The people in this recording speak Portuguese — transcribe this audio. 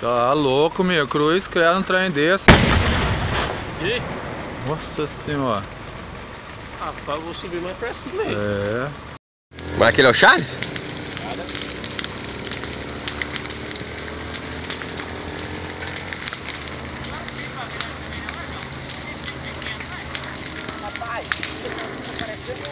Tá louco, meu. Cruz criar um trem desse. E? Nossa senhora. Rapaz, eu vou subir mais pra cima aí. É. Mas aquele é o Charles? Rapaz, tá parecendo...